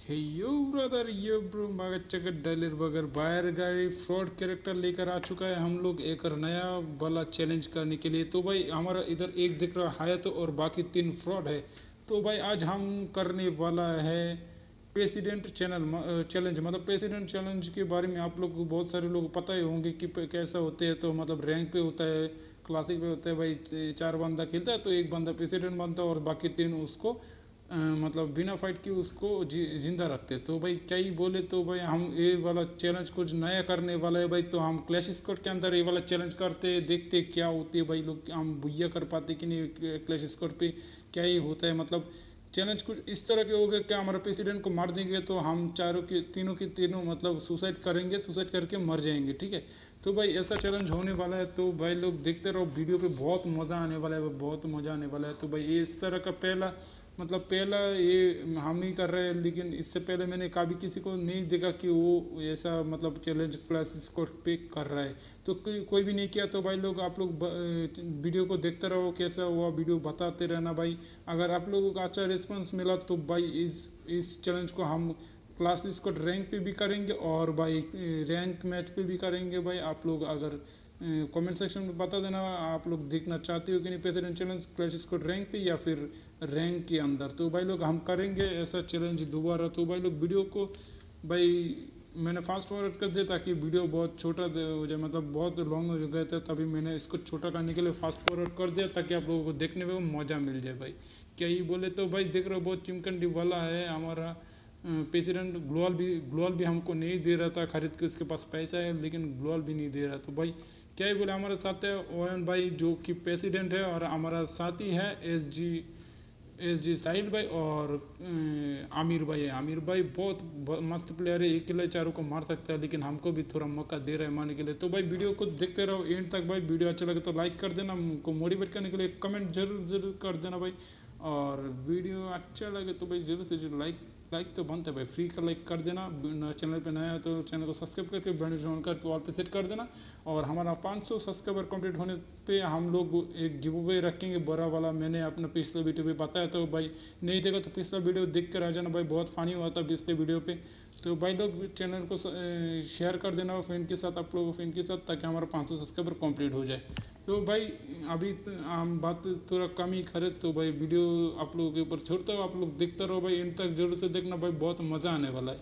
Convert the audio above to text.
हे यो brother yo bro मगर चकर डैलर बगर बायर गाड़ी फ्रॉड कैरेक्टर लेकर आ चुका है हम लोग एक नया वाला चैलेंज करने के लिए। तो भाई, हमारा इधर एक दिख रहा है तो और बाकी तीन फ्रॉड है। तो भाई, आज हम करने वाला है प्रेसिडेंट चैनल चैलेंज मतलब प्रेसिडेंट चैलेंज के बारे में आप लोग को बहुत सारे लोग पता ही होंगे कि कैसा होते हैं। तो मतलब रैंक पे होता है क्लासिक पे होता है, भाई चार बंदा खेलता है तो एक बंदा प्रेसिडेंट बनता है और बाकी तीन उसको मतलब बिना फाइट के उसको ज़िंदा रखते तो भाई क्या ही बोले तो भाई हम ये वाला चैलेंज कुछ नया करने वाला है भाई तो हम क्लैश स्कॉट के अंदर ये वाला चैलेंज करते देखते क्या होते भाई लोग हम भैया कर पाते कि नहीं क्लैश स्कॉट पे, क्या ही होता है। मतलब चैलेंज कुछ इस तरह के हो गए क्या हमारे प्रेसिडेंट को मार देंगे तो हम चारों के, तीनों के तीनों मतलब सुसाइड करेंगे सुसाइड करके मर जाएँगे, ठीक है? तो भाई ऐसा चैलेंज होने वाला है तो भाई लोग देखते रहो, वीडियो पे बहुत मज़ा आने वाला है, बहुत मज़ा आने वाला है। तो भाई इस तरह का पहला मतलब पहला ये हम ही कर रहे हैं लेकिन इससे पहले मैंने कभी किसी को नहीं देखा कि वो ऐसा मतलब चैलेंज क्लासेस को पे कर रहा है। तो कोई भी नहीं किया तो भाई लोग, आप लोग वीडियो को देखते रहो, कैसा हुआ वीडियो बताते रहना भाई। अगर आप लोगों का अच्छा रिस्पॉन्स मिला तो भाई इस इस चैलेंज को हम क्लासेस को रैंक पे भी करेंगे और भाई रैंक मैच पे भी करेंगे भाई। आप लोग अगर कमेंट सेक्शन में बता देना, आप लोग देखना चाहते हो कि नहीं president challenge clash score rank पे या फिर रैंक के अंदर? तो भाई लोग, हम करेंगे ऐसा चैलेंज दोबारा। तो भाई लोग वीडियो को, भाई, मैंने फास्ट फॉरवर्ड कर दिया ताकि वीडियो बहुत छोटा हो जाए। मतलब बहुत लॉन्ग हो गए थे, तभी मैंने इसको छोटा करने के लिए फास्ट फॉरवर्ड कर दिया ताकि आप लोगों को देखने में मज़ा मिल जाए भाई। क्या ही बोले तो भाई, देख रहे हो बहुत चिमकंडी वाला है हमारा प्रेसिडेंट ग्लोअल भी ग्लोअल भी हमको नहीं दे रहा था खरीद के, उसके पास पैसा है, लेकिन ग्लोअल भी नहीं दे रहा। तो भाई क्या ही बोले हमारे साथ है ओएन भाई जो कि प्रेसिडेंट है और हमारा साथी है एस जी एस जी साहिल भाई और आमिर भाई है। आमिर भाई बहुत, बहुत मस्त प्लेयर है एक किले चारों को मार सकता है लेकिन हमको भी थोड़ा मौका दे रहा है मारने के लिए। तो भाई वीडियो को देखते रहो एंड तक भाई वीडियो अच्छा लगे तो लाइक कर देना हमको मोटिवेट करने के लिए कमेंट ज़रूर ज़रूर कर देना भाई। और वीडियो अच्छा लगे तो भाई ज़रूर से ज़रूर लाइक लाइक तो बनता है भाई। फ्री का लाइक कर देना चैनल पे नया है तो चैनल को सब्सक्राइब करके बेल ऑन कर तो ऑल पे सेट कर देना। और हमारा 500 सब्सक्राइबर कंप्लीट होने पे हम लोग एक गिव अवे रखेंगे बड़ा वाला। मैंने अपना पिछले वीडियो पे बताया तो भाई नहीं देखा तो पिछला वीडियो देख कर आ जाना भाई, बहुत फानी हुआ था पिछले वीडियो पर तो भाई लोग चैनल को शेयर कर देना फ्रेंड के साथ, आप लोग फ्रेंड के साथ, ताकि हमारा पाँच सौ सब्सक्राइबर कंप्लीट हो जाए। तो भाई, अभी हम बात थोड़ा कम ही खरे तो भाई, वीडियो आप लोगों के ऊपर छोड़ता हूँ। आप लोग देखते रहो भाई इन तक ज़रूर से देखना भाई, बहुत मज़ा आने वाला है।